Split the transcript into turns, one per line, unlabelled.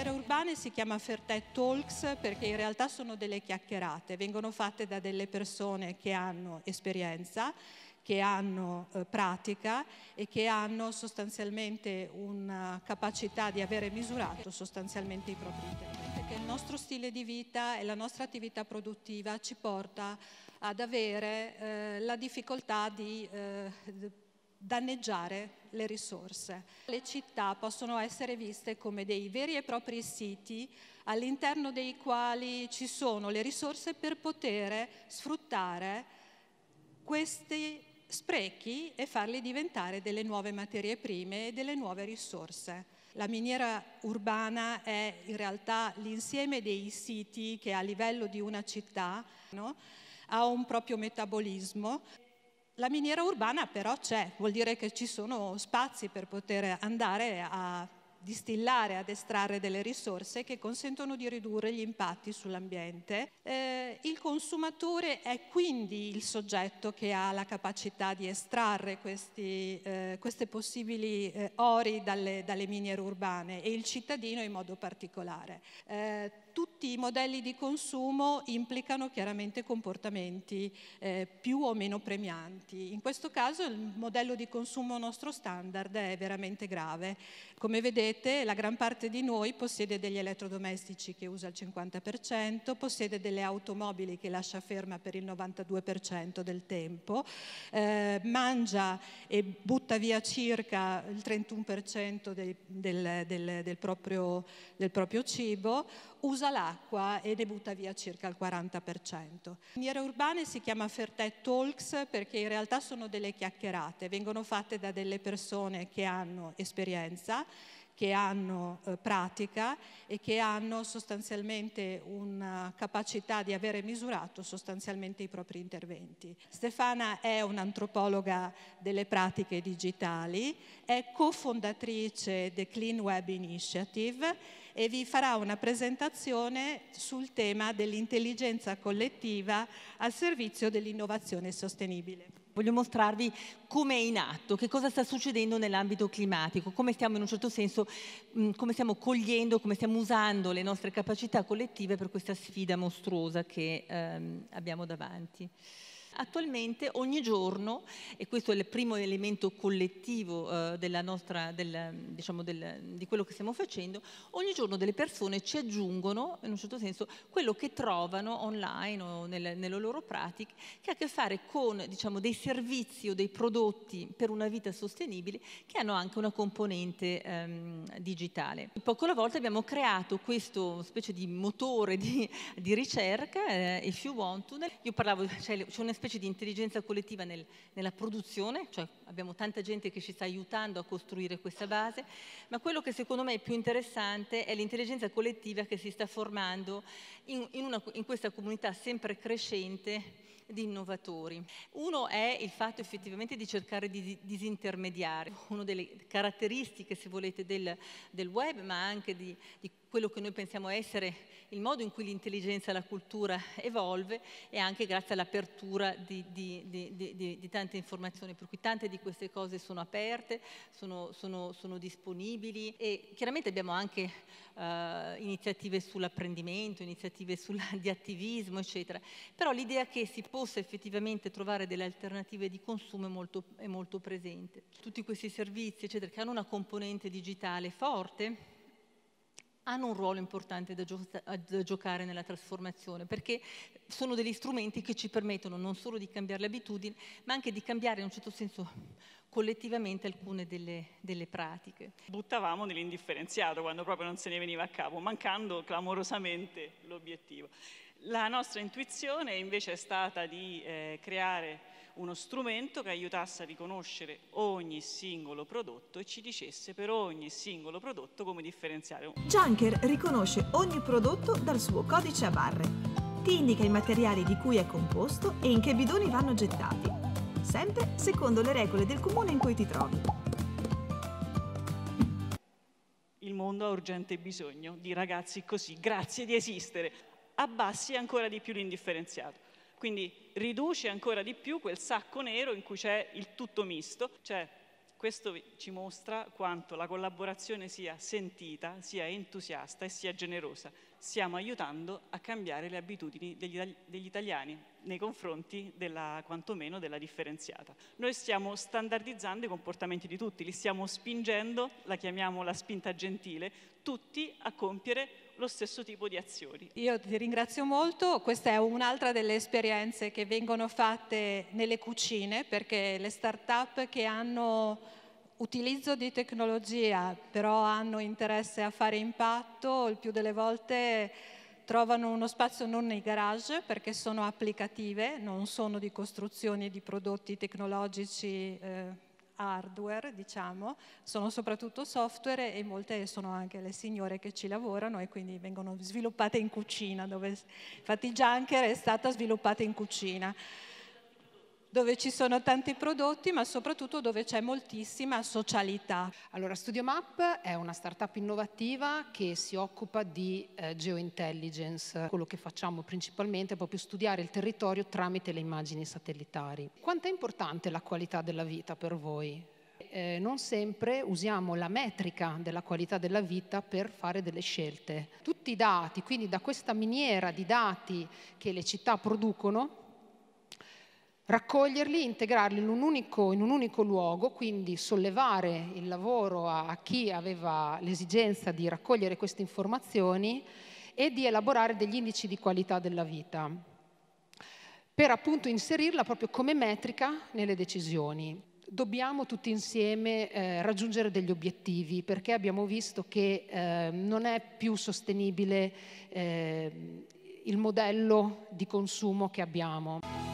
miniere urbane si chiama Fertet Talks perché in realtà sono delle chiacchierate, vengono fatte da delle persone che hanno esperienza, che hanno eh, pratica e che hanno sostanzialmente una capacità di avere misurato sostanzialmente i propri interventi. Perché il nostro stile di vita e la nostra attività produttiva ci porta ad avere eh, la difficoltà di eh, danneggiare le risorse. Le città possono essere viste come dei veri e propri siti all'interno dei quali ci sono le risorse per poter sfruttare questi sprechi e farli diventare delle nuove materie prime e delle nuove risorse. La miniera urbana è in realtà l'insieme dei siti che a livello di una città no, ha un proprio metabolismo la miniera urbana però c'è, vuol dire che ci sono spazi per poter andare a distillare, ad estrarre delle risorse che consentono di ridurre gli impatti sull'ambiente. Eh, il consumatore è quindi il soggetto che ha la capacità di estrarre questi, eh, queste possibili eh, ori dalle, dalle, miniere urbane e il cittadino in modo particolare. Eh, tutti i modelli di consumo implicano chiaramente comportamenti eh, più o meno premianti. In questo caso il modello di consumo nostro standard è veramente grave. Come vedete la gran parte di noi possiede degli elettrodomestici che usa il 50%, possiede delle automobili che lascia ferma per il 92% del tempo, eh, mangia e butta via circa il 31% del, del, del, del, proprio, del proprio cibo, usa l'acqua e ne butta via circa il 40%. Miniere urbane si chiama Fertet Talks perché in realtà sono delle chiacchierate, vengono fatte da delle persone che hanno esperienza che hanno eh, pratica e che hanno sostanzialmente una capacità di avere misurato sostanzialmente i propri interventi. Stefana è un'antropologa delle pratiche digitali, è cofondatrice The Clean Web Initiative e vi farà una presentazione sul tema dell'intelligenza collettiva al servizio dell'innovazione sostenibile.
Voglio mostrarvi come è in atto, che cosa sta succedendo nell'ambito climatico, come stiamo in un certo senso, mm, come stiamo cogliendo, come stiamo usando le nostre capacità collettive per questa sfida mostruosa che ehm, abbiamo davanti. Attualmente ogni giorno, e questo è il primo elemento collettivo eh, nostra, del, diciamo del, di quello che stiamo facendo, ogni giorno delle persone ci aggiungono, in un certo senso, quello che trovano online o nel, nelle loro pratiche, che ha a che fare con diciamo, dei servizi o dei prodotti per una vita sostenibile che hanno anche una componente ehm, digitale. Poco alla volta abbiamo creato questo specie di motore di, di ricerca, eh, if you want to, io parlavo, cioè, c'è specie di intelligenza collettiva nel, nella produzione, cioè abbiamo tanta gente che ci sta aiutando a costruire questa base, ma quello che secondo me è più interessante è l'intelligenza collettiva che si sta formando in, in, una, in questa comunità sempre crescente di innovatori. Uno è il fatto effettivamente di cercare di disintermediare, una delle caratteristiche, se volete, del, del web, ma anche di, di quello che noi pensiamo essere il modo in cui l'intelligenza e la cultura evolve e anche grazie all'apertura di, di, di, di, tante informazioni, per cui tante di queste cose sono aperte, sono, sono, sono disponibili e chiaramente abbiamo anche uh, iniziative sull'apprendimento, iniziative sul, di attivismo, eccetera. Però l'idea che si possa effettivamente trovare delle alternative di consumo è molto, è molto presente. Tutti questi servizi, eccetera, che hanno una componente digitale forte, hanno un ruolo importante da, gio- da, giocare nella trasformazione, perché sono degli strumenti che ci permettono non solo di cambiare le abitudini, ma anche di cambiare in un certo senso collettivamente alcune delle, delle pratiche.
Buttavamo nell'indifferenziato quando proprio non se ne veniva a capo, mancando clamorosamente l'obiettivo. La nostra intuizione invece è stata di eh, creare uno strumento che aiutasse a riconoscere ogni singolo prodotto e ci dicesse per ogni singolo prodotto come differenziare.
Junker riconosce ogni prodotto dal suo codice a barre. Ti indica i materiali di cui è composto e in che bidoni vanno gettati, sempre secondo le regole del comune in cui ti trovi.
Il mondo ha urgente bisogno di ragazzi così, grazie di esistere. Abbassi ancora di più l'indifferenziato. Quindi riduce ancora di più quel sacco nero in cui c'è il tutto misto, cioè Questo ci mostra quanto la collaborazione sia sentita, sia entusiasta e sia generosa. Stiamo aiutando a cambiare le abitudini degli, degli italiani nei confronti della, quantomeno della differenziata. Noi stiamo standardizzando i comportamenti di tutti, li stiamo spingendo, la chiamiamo la spinta gentile, tutti a compiere lo stesso tipo di azioni.
Io ti ringrazio molto, questa è un'altra delle esperienze che vengono fatte nelle cucine perché le start-up che hanno utilizzo di tecnologia però hanno interesse a fare impatto, il più delle volte trovano uno spazio non nei garage perché sono applicative, non sono di costruzioni di prodotti tecnologici eh, hardware, diciamo, sono soprattutto software e molte sono anche le signore che ci lavorano e quindi vengono sviluppate in cucina, dove infatti Junker è stata sviluppata in cucina dove ci sono tanti prodotti, ma soprattutto dove c'è moltissima socialità.
Allora, StudioMap è una startup innovativa che si occupa di eh, geointelligence. Quello che facciamo principalmente è proprio studiare il territorio tramite le immagini satellitari. Quanto è importante la qualità della vita per voi? Eh, non sempre usiamo la metrica della qualità della vita per fare delle scelte. Tutti i dati, quindi da questa miniera di dati che le città producono, raccoglierli, integrarli in un, unico, in un unico, luogo, quindi sollevare il lavoro a chi aveva l'esigenza di raccogliere queste informazioni e di elaborare degli indici di qualità della vita, per appunto inserirla proprio come metrica nelle decisioni. Dobbiamo tutti insieme eh, raggiungere degli obiettivi perché abbiamo visto che eh, non è più sostenibile eh, il modello di consumo che abbiamo.